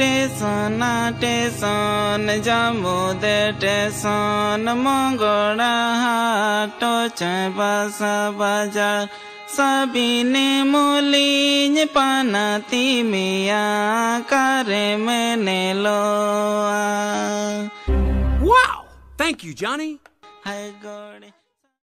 টেসন টেসন মঙ্গড়া হাট বাজার মুলিন পানাতি মিয়া কারে মেনে লো Wow! Thank you, Johnny.